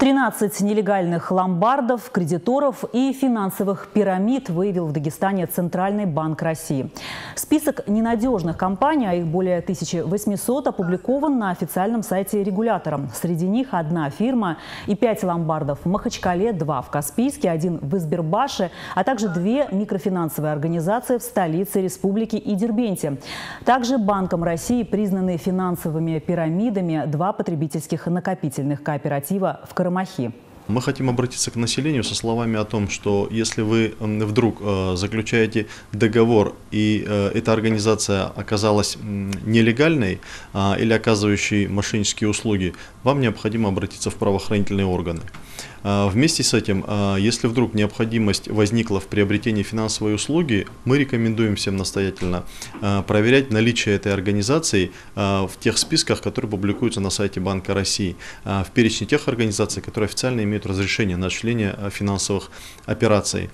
13 нелегальных ломбардов, кредиторов и финансовых пирамид выявил в Дагестане Центральный банк России. Список ненадежных компаний, а их более 1800, опубликован на официальном сайте регулятора. Среди них одна фирма и пять ломбардов в Махачкале, два в Каспийске, один в Избербаше, а также две микрофинансовые организации в столице республики и Дербенте. Также Банком России признаны финансовыми пирамидами два потребительских накопительных кооператива в Карабахе. Карамахи. Мы хотим обратиться к населению со словами о том, что если вы вдруг э, заключаете договор и э, эта организация оказалась нелегальной а, или оказывающей мошеннические услуги, вам необходимо обратиться в правоохранительные органы. А, вместе с этим, а, если вдруг необходимость возникла в приобретении финансовой услуги, мы рекомендуем всем настоятельно проверять наличие этой организации в тех списках, которые публикуются на сайте Банка России, в перечне тех организаций, которые официально имеют разрешение на осуществление финансовых операций.